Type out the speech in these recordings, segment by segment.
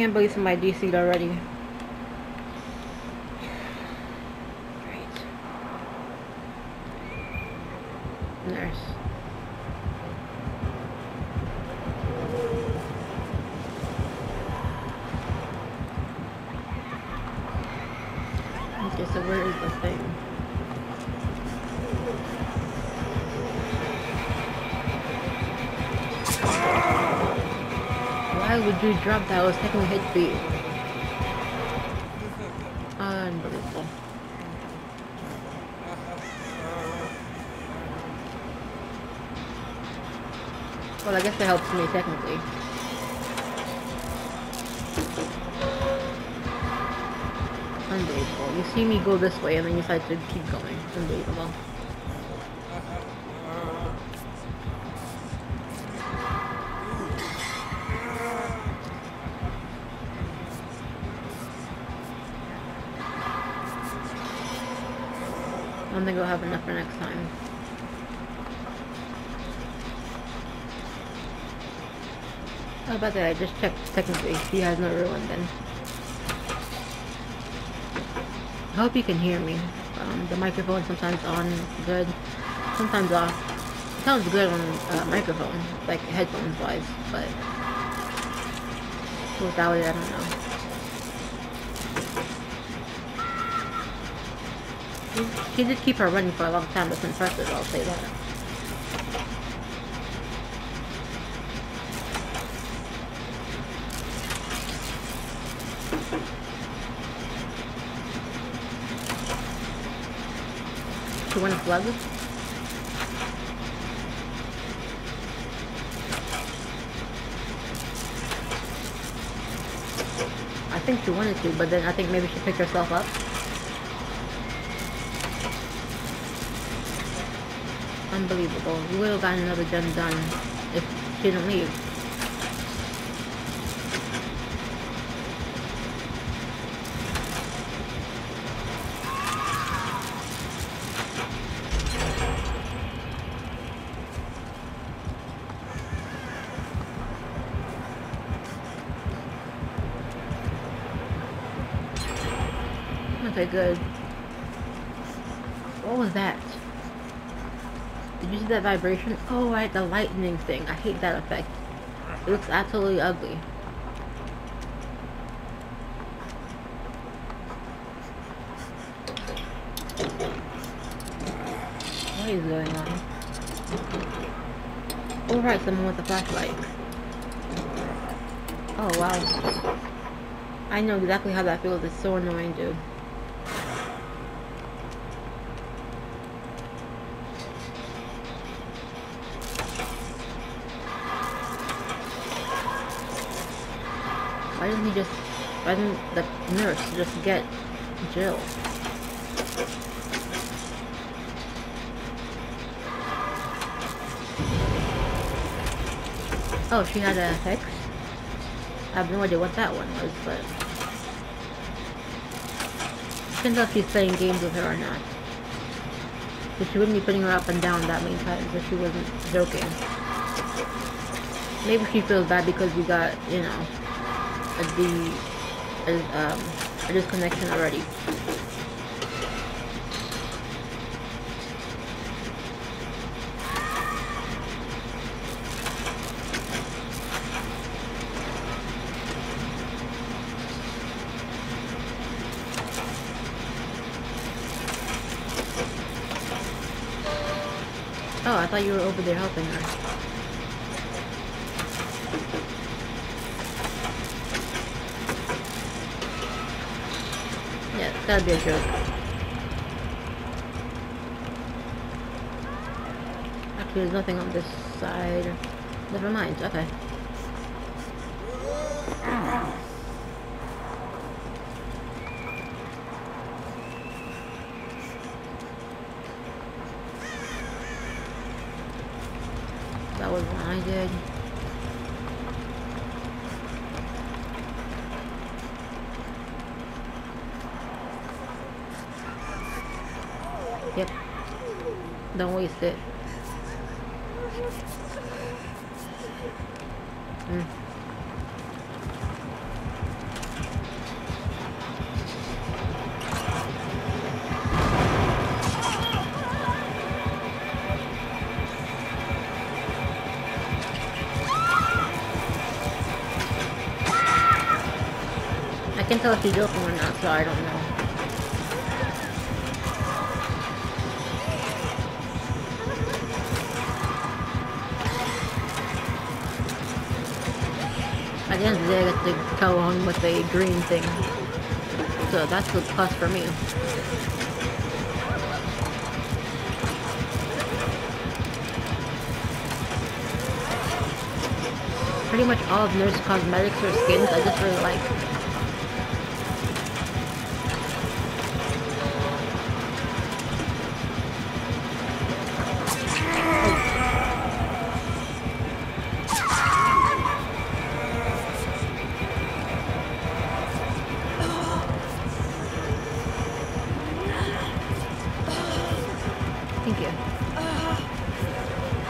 I can't believe somebody DC'd already. Great. Nurse. Why would you drop that? I was taking hit speed. Unbelievable. Well, I guess it helps me technically. Unbelievable. You see me go this way and then you decide to keep going. Unbelievable. Don't think we'll have enough for next time. How about that? I just checked technically. He has no ruin then. I hope you can hear me. Um, the microphone sometimes on, good, sometimes off. It sounds good on uh, microphone, like headphones wise, but without it, I don't know. She did keep her running for a long time. That's impressive, I'll say that. She went plug? I think she wanted to, but then I think maybe she picked herself up. Unbelievable. We would have gotten another gen done if she didn't leave. Okay, good. What was that? Did you see that vibration? Oh, right, the lightning thing. I hate that effect. It looks absolutely ugly. What is going on? Oh, right, someone with a flashlight. Oh, wow. I know exactly how that feels. It's so annoying, dude. Didn't he just, why didn't the nurse just get Jill? Oh, she had a hex? I have no idea what that one was, but... I can if she's playing games with her or not. But she wouldn't be putting her up and down that many times if she wasn't joking. Maybe she feels bad because we got, you know, a, um, disconnection already. Oh, I thought you were over there helping her. It's be a joke. Actually, there's nothing on this side. Never mind, okay. That was one I did. Don't waste it. Mm. I can tell if he's open or not, so I don't know. The end of the day, I get to go home with a green thing. So that's a plus for me. Pretty much all of Nurse Cosmetics or skins I just really like.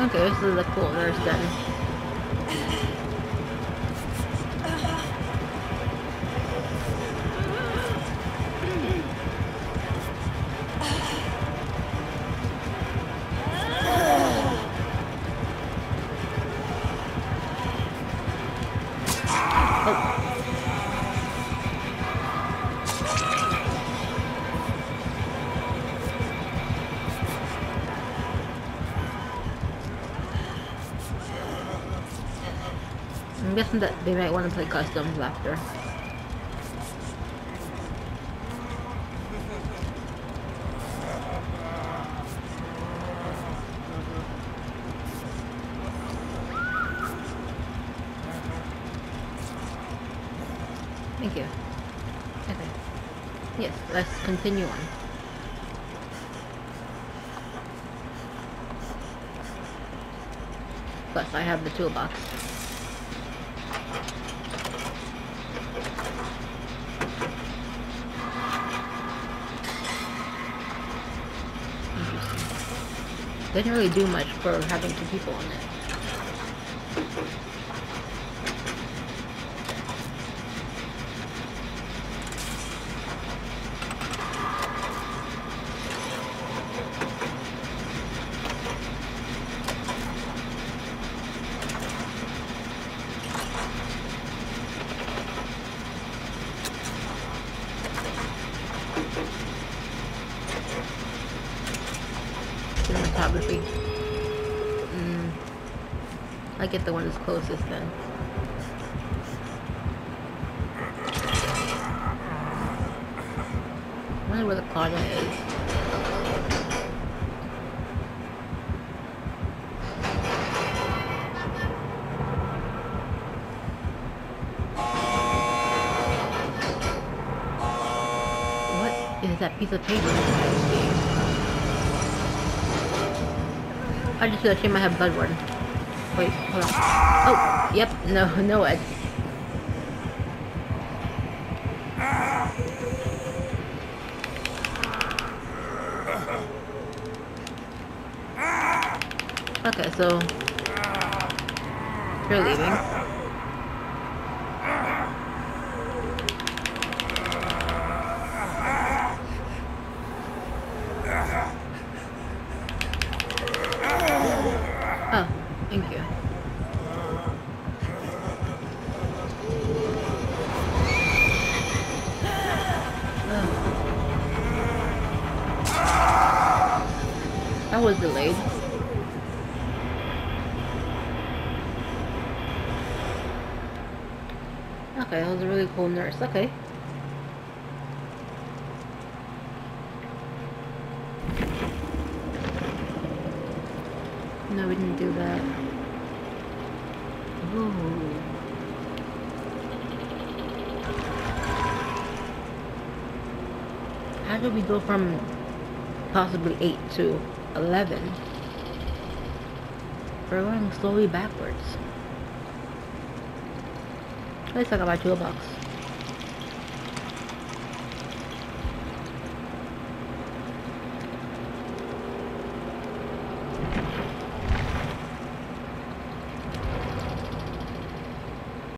Okay, this is cool nurse then. I'm that they might want to play customs after. Thank you. Okay. Yes, let's continue on. Plus, I have the toolbox. Didn't really do much for having two people on it. Cinematography. Mm, I get the one that's closest then. I wonder where the. What is that piece of paper? I just like she might have Bloodborne. Wait, hold on. Oh, yep, no, no Ed. Okay, so you're leaving. That was delayed. Okay, that was a really cool nurse. Okay. No, we didn't do that. Ooh. How did we go from possibly 8 to 11. We're going slowly backwards. Let's talk about toolbox.